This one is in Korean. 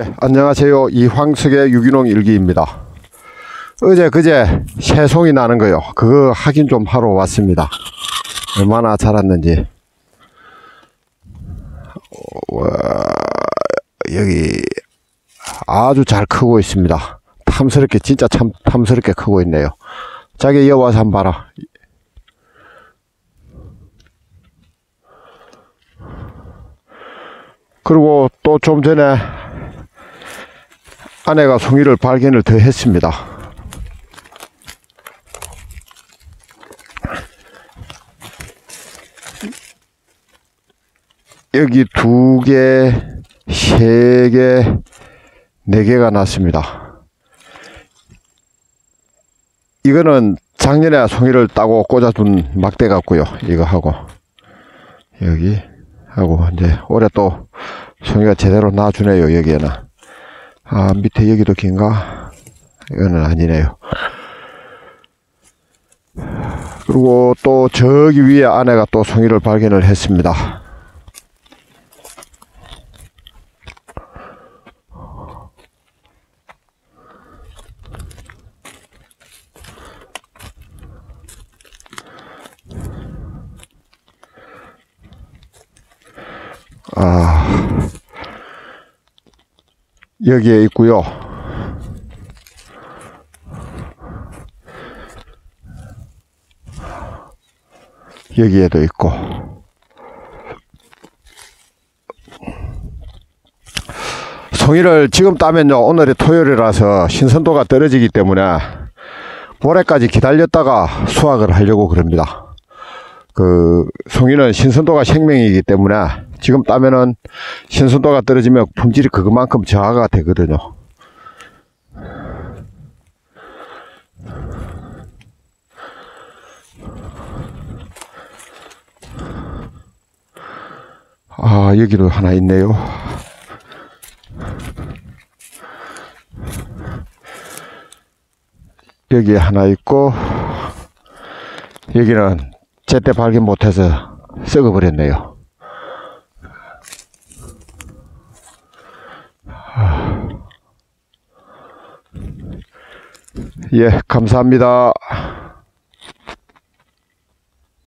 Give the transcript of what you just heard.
네, 안녕하세요. 이황석의 유기농 일기입니다. 어제 그제 새송이 나는 거요. 그거 확인 좀 하러 왔습니다. 얼마나 자랐는지. 와, 여기 아주 잘 크고 있습니다. 탐스럽게 진짜 참 탐스럽게 크고 있네요. 자기 이어와서 한번 봐라. 그리고 또 좀 전에 아내가 송이를 발견을 더 했습니다. 여기 두 개, 세 개, 네 개가 났습니다. 이거는 작년에 송이를 따고 꽂아둔 막대 같고요. 이거 하고 여기 하고 이제 올해 또 송이가 제대로 나주네요. 여기에는. 아, 밑에 여기도 긴가? 이거는 아니네요. 그리고 또 저기 위에 아내가 또 송이를 발견을 했습니다. 아, 여기에 있고요. 여기에도 있고. 송이를 지금 따면요, 오늘이 토요일이라서 신선도가 떨어지기 때문에 모레까지 기다렸다가 수확을 하려고 그럽니다. 그, 송이는 신선도가 생명이기 때문에 지금 따면은 신선도가 떨어지면 품질이 그만큼 저하가 되거든요. 아, 여기도 하나 있네요. 여기 하나 있고, 여기는 제때 발견 못해서 썩어버렸네요. 예, 감사합니다.